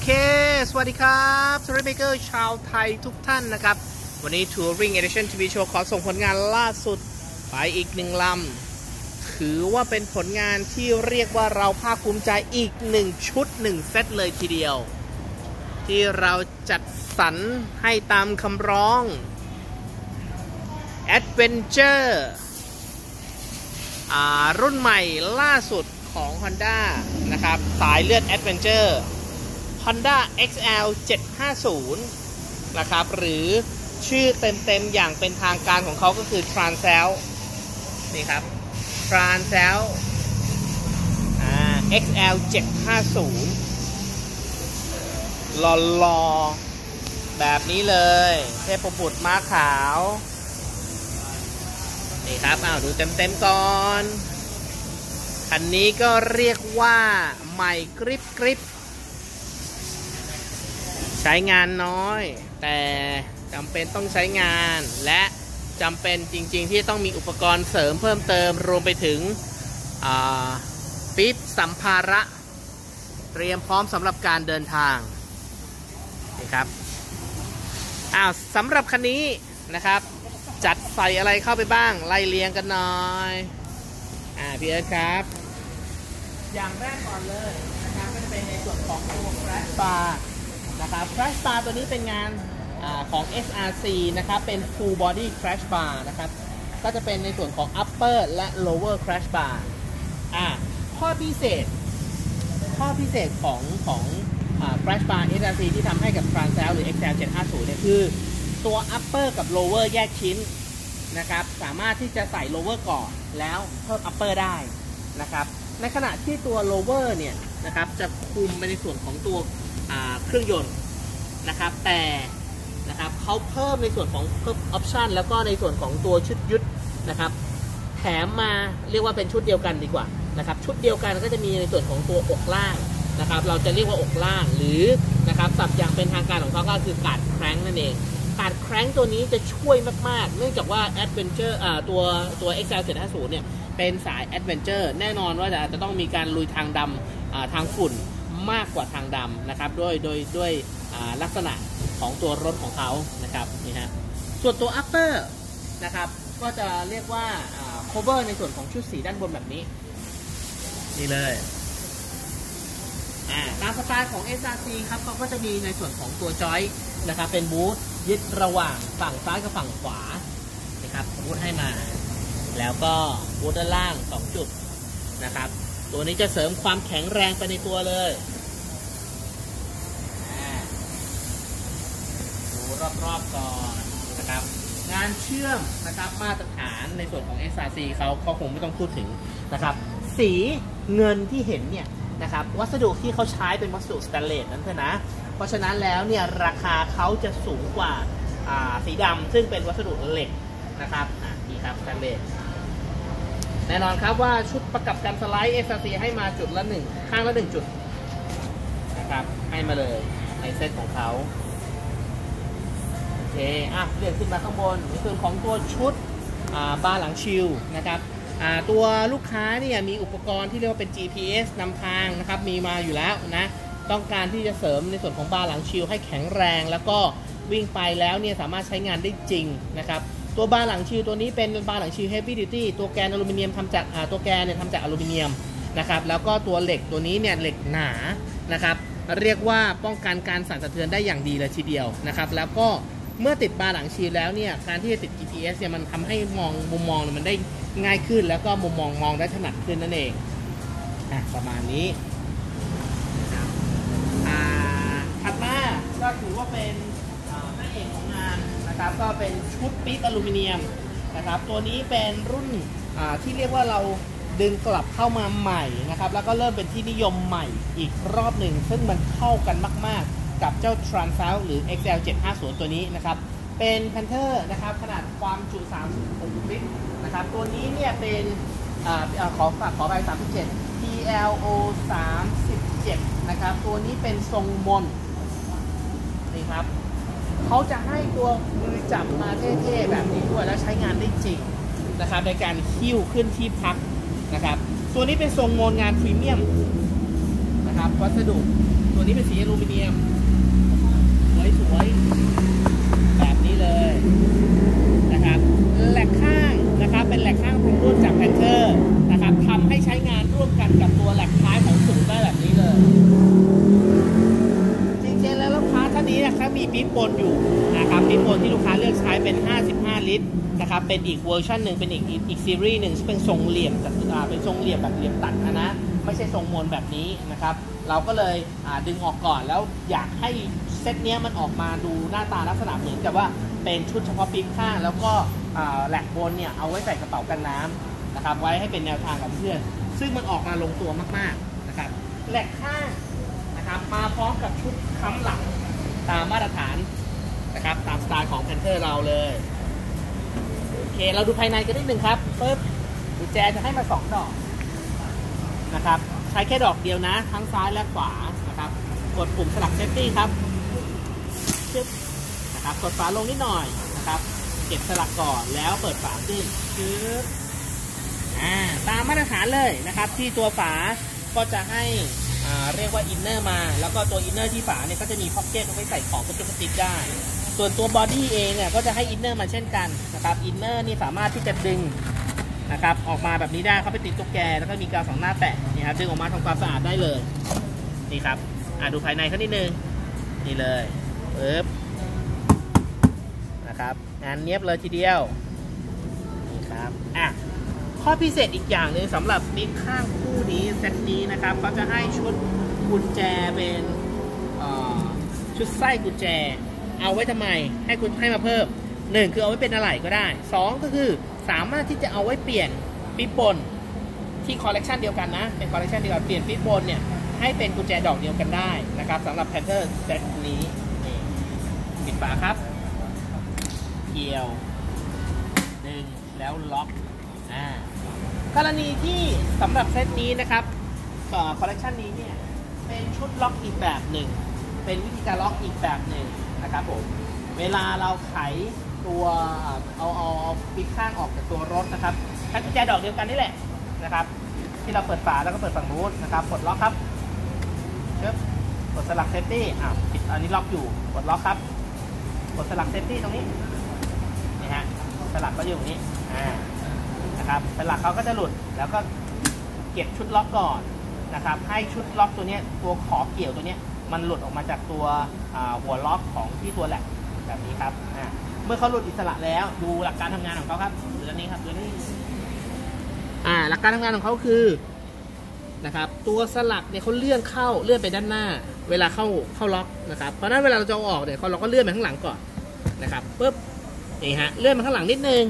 เค สวัสดีครับทัวริเมเกอร์ชาวไทยทุกท่านนะครับ วันนี้ Touring Edition TV Show ขอส่งผลงานล่าสุด ไปอีกหนึ่งลำ ถือว่าเป็นผลงานที่เรียกว่าเราภาคภูมิใจอีกหนึ่งชุดหนึ่งเซตเลยทีเดียว ที่เราจัดสรรให้ตามคำร้อง Adventure อ่ารุ่นใหม่ล่าสุดของ Honda นะครับ สายเลือด Adventure Honda XL 750 นะครับ หรือชื่อเต็มๆ อย่างเป็นทางการของเขาก็คือ Transel นี่ครับ Transel XL 750หล่อๆ แบบนี้เลย เทพบุตรม้าขาว นี่ครับอ้าวดูเต็มๆ ก่อน คันนี้ก็เรียกว่าใหม่กริบกริบ ใช้งานน้อย แต่จำเป็นต้องใช้งานและจำเป็นจริง ๆ ที่ต้องมีอุปกรณ์เสริมเพิ่มเติมรวมไปถึงปิ๊บสัมภาระ เตรียมพร้อมสำหรับการเดินทางนี่ครับอ้าวสำหรับคันนี้นะครับ จัดใส่อะไรเข้าไปบ้าง ไล่เลียงกันหน่อยอ่าพี่เอิร์ธครับ อย่างแรกก่อนเลยนะครับก็จะเป็นในส่วนของตัว Crash Bar นะครับ Crash Bar ตัวนี้เป็นงานอของ SRC นะครับ เป็น Full Body Crash Bar นะครับ ก็จะเป็นในส่วนของ Upper และ Lower Crash Bar อ่าข้อพิเศษ ข้อพิเศษของของอ่า Crash Bar SRC ที่ทำให้กับ Transel หรือ XL 750เนี่ยคือ ตัว upper กับ lower แยกชิ้นนะครับ สามารถที่จะใส่ lower ก่อน แล้วเพิ่ม upper ได้นะครับ ในขณะที่ตัว lower เนี่ยนะครับ จะคุมไปในส่วนของตัว เครื่องยนต์นะครับ แต่นะครับเขาเพิ่มในส่วนของเพิ่ม option แล้วก็ในส่วนของตัวชุดยุดนะครับ แถมมาเรียกว่าเป็นชุดเดียวกันดีกว่านะครับ ชุดเดียวกันก็จะมีในส่วนของตัวอกล่างนะครับ เราจะเรียกว่าอกล่างหรือนะครับสับอย่างเป็นทางการของเขาก็คือการแคร้งนั่นเองการแคร้งตัวนี้จะช่วยมาก ๆ เนื่องจากว่า Adventure อ่าตัวตัว XL 750เนี่ยเป็นสาย Adventure แน่นอนว่าจะจะต้องมีการลุยทางดำทางฝุ่น มากกว่าทางดำนะครับด้วยโดยด้วยลักษณะของตัวรถของเขานะครับนี่ฮะส่วนตัว Upper นะครับก็จะเรียกว่า cover ในส่วนของชุดสีด้านบนแบบนี้ นี่เลยตามสไตล์ของ SRC ครับเขาก็จะมีในส่วนของตัวจอยนะครับเป็นบูธยึดระหว่างฝั่งซ้ายกับฝั่งขวานะครับบูธให้มา แล้วก็บูธด้านล่าง 2 จุดนะครับ ตัวนี้จะเสริมความแข็งแรงไปในตัวเลยดูรอบๆก่อนนะครับ งานเชื่อมนะครับมาตรฐานในส่วนของ SRC เขาเขาคงไม่ต้องพูดถึงนะครับ สีเงินที่เห็นเนี่ยนะครับวัสดุที่เขาใช้เป็นวัสดุสแตนเลสนั่นเถอะนะ เพราะฉะนั้นแล้วเนี่ยราคาเขาจะสูงกว่าสีดำซึ่งเป็นวัสดุเหล็กนะครับนี่ครับสแตนเลส แน่นอนครับว่าชุดประกับการสไลด์ SRC ให้มาจุดละหนึ่งข้างละหนึ่งจุดนะครับให้มาเลยในเซตของเขาโอเคอะเลื่อนขึ้นมาข้างบนในส่วนของตัวชุดบาร์หลัง shield นะครับตัวลูกค้าเนี่ยมีอุปกรณ์ที่เรียกว่าเป็น GPS นำทางนะครับมีมาอยู่แล้วนะต้องการที่จะเสริมในส่วนของบาร์หลัง shield ให้แข็งแรง แล้วก็วิ่งไปแล้วเนี่ยสามารถใช้งานได้จริงนะครับ ตัวบาร์หลัง shield ตัวนี้เป็นบาร์หลัง shield Heavy Duty ตัวแกนอลูมิเนียมทำจากตัวแกนเนี่ยทำจากอลูมิเนียมนะครับแล้วก็ตัวเหล็กตัวนี้เนี่ยเหล็กหนานะครับเรียกว่าป้องกันการสั่นสะเทือนได้อย่างดีเลยทีเดียวนะครับแล้วก็เมื่อติดบาร์หลังชีแล้วเนี่ยการที่จะติด GPS เนี่ยมันทำให้มองมุมมองมันได้ง่ายขึ้น แล้วก็มุมมองมองได้ถนัดขึ้นนั่นเองอะประมาณนี้อ่าถัดมาก็ถือว่าเป็นหน้าเอกของงา นะครับก็เป็นชุดปิ๊กอลูมิเนียมนะครับตัวนี้เป็นรุ่นที่เรียกว่าเราดึงกลับเข้ามาใหม่นะครับแล้วก็เริ่มเป็นที่นิยมใหม่อีกรอบหนึ่ง ซึ่งมันเข้ากันมาก ๆ กับเจ้า Transal หรือ XL 750ตัวนี้นะครับเป็น Panther นะครับขนาดความจุ36ลิตรนะครับตัวนี้เนี่ยเป็นอขอฝากขอไป37 PLO 37นะครับตัวนี้เป็นทรงมนนี่ครับ เขาจะให้ตัวมือจับมาเท่ๆแบบนี้ด้วยแล้วใช้งานได้จริงนะครับในการหิ้วขึ้นที่พักนะครับ ตัวนี้เป็นทรงมนงานพรีเมียมนะครับวัสดุตัวนี้เป็นสีอลูมิเนียม สวยๆ แบบนี้เลยนะครับ rack ข้างนะครับ เป็น rack ข้างตรงรุ่นจาก Panther นะครับทำให้ใช้งานร่วมกันกับตัว rack ท้ายของศูนย์ได้แบบนี้เลย จริงๆแล้วลูกค้าท่านนี้นะครับมีปี๊บปนอยู่นะครับปี๊บปนที่ลูกค้าเลือกใช้เป็น 55 ลิตนะครับเป็นอีกเวอร์ชันหนึ่งเป็นอีกอีกซีรีส์หนึ่งเป็นทรงเหลี่ยมจัดอ่าเป็นทรงเหลี่ยมแบบเหลี่ยมตัดนะนะไม่ใช่ทรงมนแบบนี้นะครับเราก็เลยดึงออกก่อนแล้วอยากให้เซตเนี้ยมันออกมาดูหน้าตาลักษณะเหมือนกับว่าเป็นชุดเฉพาะปี๊บข้าง แล้วก็แหลกบนเนี่ยเอาไว้ใส่กระเป๋ากันน้ำนะครับไว้ให้เป็นแนวทางกับเพื่อน ซึ่งมันออกมาลงตัวมากๆนะครับ rack ข้างนะครับมาพร้อมกับชุดค้ำหลังตามมาตรฐานนะครับตามสไตล์ของ Panther เราเลย เคเราดูภายในกันนิดนึงครับปึ๊บกุญแจจะให้มาสองดอกนะครับ ใช้แค่ดอกเดียวนะ ทั้งซ้ายและขวานะครับ กดปุ่มสลัก safety ครับชึบนะครับ กดฝาลงนิดหน่อยนะครับ เก็บสลักก่อนแล้วเปิดฝาขึ้นชึบอ่าตามมาตรฐานเลยนะครับ ที่ตัวฝาก็จะให้อ่าเรียกว่า inner มา แล้วก็ตัว inner ที่ฝาเนี่ยก็จะมี pocket เอาไว้ใส่ของกระจุกกระจิกได้ ส่วนตัว body เองเนี่ยก็จะให้ inner มาเช่นกันนะครับ inner นี่สามารถที่จะดึงนะครับออกมาแบบนี้ได้เขาไปติดตุ๊กแกแล้วก็มีกาวสองหน้าแปะนี่ครับดึงออกมาทำความสะอาดได้เลยนี่ครับอ่าดูภายในเขานิดนึงนี่เลยปึ๊บนะครับงานเนี้ยบเลยทีเดียวนี่ครับอะข้อพิเศษอีกอย่างหนึ่งสำหรับปี๊บข้างคู่นี้เซตนี้นะครับเขาจะให้ชุดกุญแจเป็นชุดไส้กุญแจ เอาไว้ทำไม ให้คุณให้มาเพิ่มหนึ่งคือเอาไว้เป็นอะไรก็ได้สองก็คือสามารถที่จะเอาไว้เปลี่ยนปี๊บบนที่คอลเลกชันเดียวกันนะเป็นคอลเลกชันเดียวกันเปลี่ยนปี๊บบนเนี่ยให้เป็นกุญแจดอกเดียวกันได้นะครับสำหรับ Panther เซตนี้นี่ปิดฝาครับเกี่ยวดึงแล้วล็อกอ่ากรณีที่สำหรับเซตนี้นะครับคอลเลกชันนี้เนี่ยเป็นชุดล็อกอีกแบบหนึ่ง เป็นวิธีการล็อกอีกแบบหนึ่งนะครับผมเวลาเราไขตัวเอาเอาเอาปี๊บข้างออกจากตัวรถนะครับใช้กุญแจดอกเดียวกันนี่แหละนะครับ ที่เราเปิดฝาแล้วก็เปิดฝั่งนู้นนะครับกดล็อกครับเชิบกดสลัก safety อ่าปิดอันนี้ล็อกอยู่กดล็อกครับกดสลัก safety ตรงนี้นี่ฮะสลักก็อยู่ตรงนี้อ่านะครับสลักเขาก็จะหลุดแล้วก็เก็บชุดล็อกก่อนนะครับ ให้ชุดล็อกตัวนี้ตัวขอเกี่ยวตัวนี้ มันหลุดออกมาจากตัวหัวล็อกของที่ตัว rack แบบนี้ครับเมื่อเขาหลุดอิสระแล้วดูหลักการทำงานของเขาครับดูด้านนี้ครับดูด้านนี้อ่าหลักการทำงานของเขาคือนะครับตัวสลักเนี่ยเขาเลื่อนเข้าเลื่อนไปด้านหน้า เวลาเข้าเข้าล็อกนะครับเพราะนั้นเวลาเราจะเอาออกเนี่ยเราก็เลื่อนไปข้างหลังก่อนนะครับปุ๊บนี่ฮะเลื่อนมาข้างหลังนิดนึง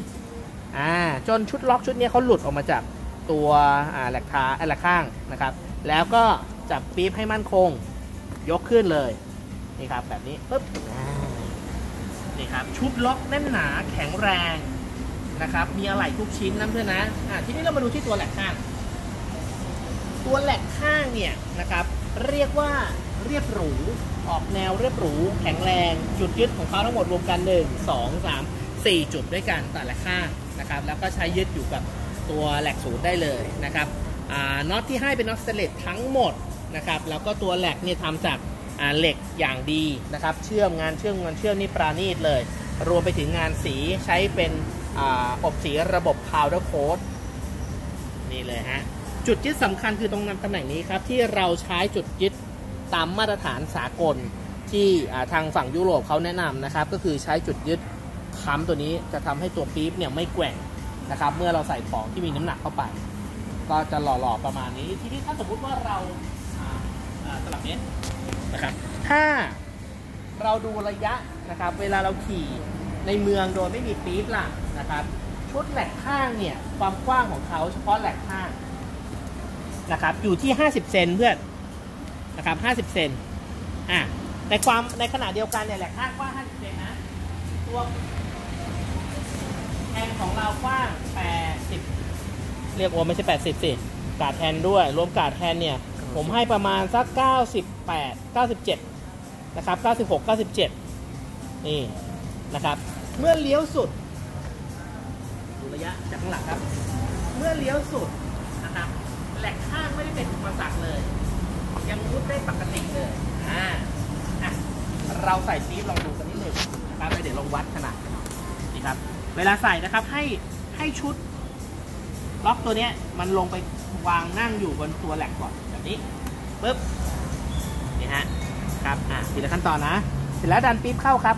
อ่าจนชุดล็อกชุดนี้เขาหลุดออกมาจากตัวอ่าแหลกขาแหลกข้างนะครับ แล้วก็จับปี๊บให้มั่นคง ยกขึ้นเลย นี่ครับแบบนี้ปึ๊บนี่ครับชุดล็อกแน่นหนาแข็งแรงนะครับ มีอะไหล่ทุกชิ้นนะเพื่อนนะอ่าทีนี้เรามาดูที่ตัวแหลกข้าง ตัวแหลกข้างเนี่ยนะครับ เรียกว่าเรียบหรู ออกแนวเรียบหรู แข็งแรง จุดยึดของเขาทั้งหมดรวมกัน 1 2 3 4 จุดด้วยกันแต่ละข้างนะครับ แล้วก็ใช้ยึดอยู่กับตัวแหลกศูนย์ได้เลยนะครับน็อตที่ให้เป็นน็อตสเตเลสทั้งหมด นะครับแล้วก็ตัวแหลกเนี่ยทำจากเหล็กอย่างดีนะครับเชื่อมงานเชื่อมงานเชื่อมนี่ปราณีตเลย รวมไปถึงงานสีใช้เป็นออบสีระบบ powder coat นี่เลยฮะจุดยึดสำคัญคือตรงนั้นตำแหน่งนี้ครับ ที่เราใช้จุดยึดตามมาตรฐานสากลที่ทางฝั่งยุโรปเขาแนะนำนะครับ ก็คือใช้จุดยึดค้ำตัวนี้จะทำให้ตัวปี๊บเนี่ยไม่แกว่งนะครับ เมื่อเราใส่ของที่มีน้ำหนักเข้าไป ก็จะหล่อๆประมาณนี้ ทีนี้ถ้าสมมติว่าเรา สลับเนี้นะครับถ้าเราดูระยะนะครับ เวลาเราขี่ในเมืองโดยไม่มีปี๊บล่ะนะครับชุดแหลกข้างเนี่ยความกว้างของเขาเฉพาะแหลกข้างนะครับอยู่ที่ 50 เซนเพื่อนนะครับ 50 เซนอะในความในขณะเดียวกันเนี่ยแหละข้างกว้าง 50 เซนนะตัวแทนของเรากว้าง 80 เรียกโอไม่ใช่ 80 สิกาดแทนด้วย รวมกาดแทนเนี่ย ผมให้ประมาณสัก 98 97 นะครับ 96 97 นี่นะครับ เมื่อเลี้ยวสุดดูระยะจากข้างหลังครับ เมื่อเลี้ยวสุดนะครับแหลกข้างไม่ได้เป็นอุปสรรคเลย ยังมุดได้ปกติเลยอ่าอะเราใส่ปี๊บลองดูกันนิดหนึ่งนะครับแล้วเดี๋ยวลองวัดขนาดกันนี่ครับ เวลาใส่นะครับให้ให้ชุดล็อกตัวเนี้ยมันลงไปวางนั่งอยู่บนตัว rack ก่อนแบบ นี้ปึ๊บนี่ฮะครับอะทีละขั้นตอนนะเสร็จแล้วดันปี๊บเข้าครับ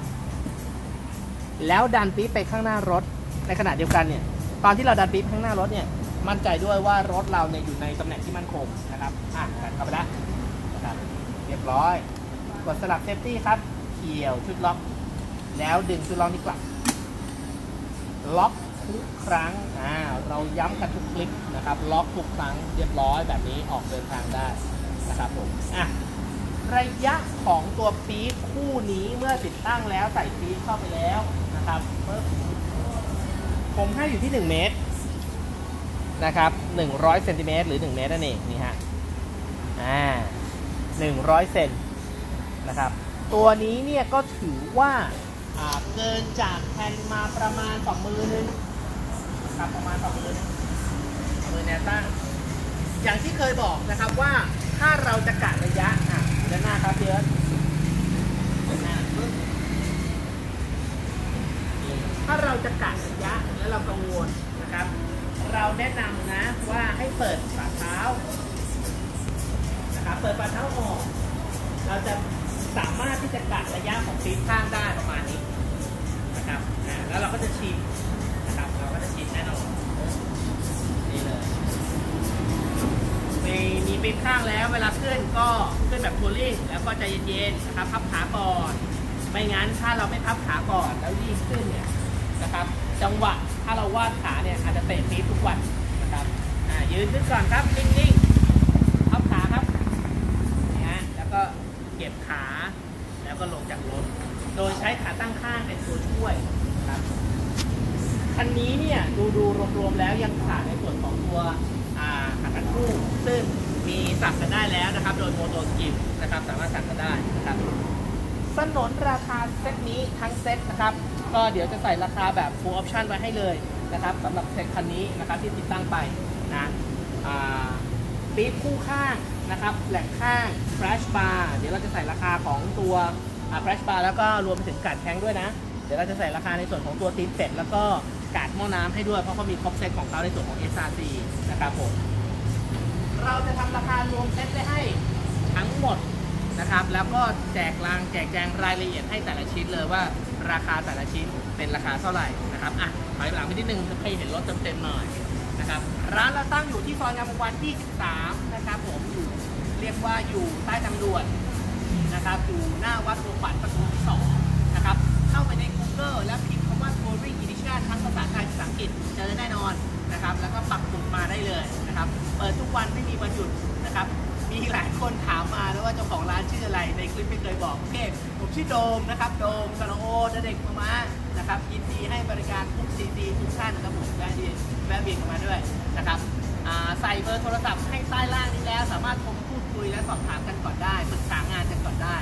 แล้วดันปี๊บไปข้างหน้ารถในขณะเดียวกันเนี่ย ตอนที่เราดันปี๊บข้างหน้ารถเนี่ยมั่นใจด้วยว่ารถเราเนี่ยอยู่ในตำแหน่งที่มั่นคงนะครับอะดันเข้าไปแล้วนะครับเรียบร้อยกดสลัก safety ครับเกี่ยวชุดล็อก แล้วดึงชุดล็อกนี้กลับล็อก ทุกครั้งอ่าเราย้ำกันทุกคลิปนะครับ ล็อกทุกครั้งเรียบร้อยแบบนี้ออกเดินทางได้นะครับผมอะระยะของตัวปี๊คู่นี้เมื่อติดตั้งแล้วใส่ปี๊เข้าไปแล้วนะครับผมให้อยู่ที่ 1 เมตรนะครับ100เซนติเมตรหรือ 1 เมตรนั่นเองนี่ฮะอ่า100เซนนะครับ ตัวนี้เนี่ยก็ถือว่าอ่าเกินจากแผ่นมาประมาณ2มือนึง ครับประมาณ2มือนึงมือแนวตั้ง อย่างที่เคยบอกนะครับว่าถ้าเราจะกะระยะอะด้านหน้าครับเดือนถ้าเราจะกะระยะแล้วเรากังวลนะครับ เราแนะนำนะว่าให้เปิดฝ่าเท้านะครับเปิดฝ่าเท้าออกเราจะสามารถที่จะกะระยะของปี๊บข้างได้ประมาณนี้นะครับแล้วเราก็จะชิม เราก็จะชิมแน่นอนนี่เลยมีมีปี๊บข้างแล้วเวลาขึ้นก็ขึ้นแบบทัวริ่งแล้วก็ใจเย็นๆนะครับพับขาก่อนไม่งั้นถ้าเราไม่พับขาก่อนแล้วรีบขึ้นเนี่ยนะครับจังหวะถ้าเราวาดขาเนี่ยอาจจะเตะปี๊บทุกวันนะครับยืนขึ้นก่อนครับนิ่งๆพับขาครับนี่ฮะแล้วก็เก็บขาแล้วก็ลงจากรถโดยใช้ขาตั้งข้างเป็นตัวช่วยนะครับ คันนี้เนี่ยดูดูรวมๆแล้วยังขาดในส่วนของตัวอ่าขาตั้งคู่ซึ่งมีสั่งกันได้แล้วนะครับ โดยโมโตสกิลนะครับสามารถสั่งกันได้นะครับสนนราคาเซตนี้ทั้งเซตนะครับ ก็เดี๋ยวจะใส่ราคาแบบ full option ไว้ให้เลยนะครับสำหรับเซตคันนี้นะครับที่ติดตั้งไปนะปี๊บคู่ข้างนะครับแหลกข้าง flash bar เดี๋ยวเราจะใส่ราคาของตัวอ่า flash bar แล้วก็รวมไปถึงการดแข้งด้วยนะ เดี๋ยวเราจะใส่ราคาในส่วนของตัวตีนเป็ดแล้วก็ กาดหม้อน้ำให้ด้วย เพราะเขามีครบเซตของเขาในส่วนของ SRC นะครับผม เราจะทำราคารวมเซตไว้ให้ทั้งหมดนะครับ แล้วก็แจกรางแจกแจงรายละเอียดให้แต่ละชิ้นเลยว่าราคาแต่ละชิ้นเป็นราคาเท่าไหร่นะครับอะถอยหลังไปนิดนึงให้เห็นรถเต็มๆหน่อยนะครับ ร้านเราตั้งอยู่ที่ซอยงามวงศ์วันที่ 13 นะครับผมอยู่เรียกว่าอยู่ใต้ทางด่วนนะครับอยู่หน้าวัดโรงปัดประตูที่สองนะครับ เข้าไปใน Google แล้วพิมพ์คำว่า Touring ทั้งภาษาไทยภาษาอังกฤษเจอแน่นอนนะครับ แล้วก็ปักหมุดมาได้เลยนะครับ เปิดทุกวันไม่มีวันหยุดนะครับ มีหลายคนถามมาแล้วว่าเจ้าของร้านชื่ออะไร ในคลิปไม่เคยบอกโอเคผมชื่อโดมนะครับ โดมสโนโอเด็กมามานะครับยินดีให้บริการทุกซีดีทุกท่านนะครับผมแวะเวียนแวะเวียนกันมาด้วยนะครับใส่เบอร์โทรศัพท์ให้ใต้ล่างนี้แล้ว สามารถโทรพูดคุยและสอบถามกันก่อนได้ปรึกษางานกันก่อนได้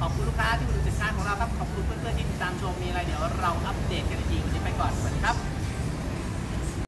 ขอบคุณลูกค้าที่อุดหนุนสินค้าของเราครับ ขอบคุณเพื่อนๆที่ติดตามชม มีอะไรเดี๋ยวเราอัปเดตกันอีกทีวันนี้ไปก่อน สวัสดีครับ